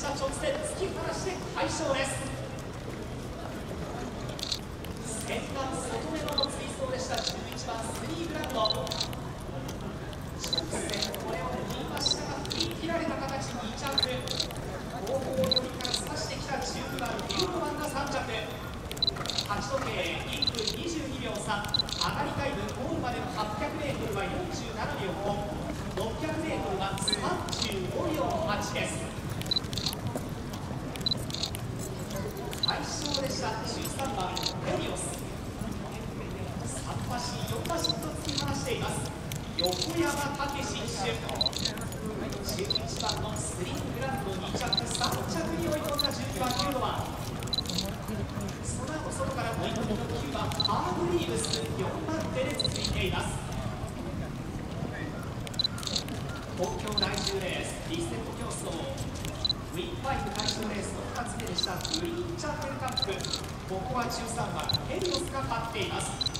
した直線突き放して快勝です。先端外目の追走でした。11番スリーグランド。直線これを引きましたが振り切られた形2着後方寄りから差してきた12番ビュートマンが3着。8時計1分22秒差。上がりタイムゴールまでの 800m は47秒5 600m は35秒8です快勝でした13番ヘリオス3馬身4馬身と突き放してい。ます横山武史騎手11番のスリングランド2着3着に追い込んだ12番キュードマンその後外から追い込みの9番ハーブリーブス4番手で続いています東京来週レースリセット競争バイク対象レースの2つ目でした。グリーンチャンネルカップここは13番ヘリオスが勝っています。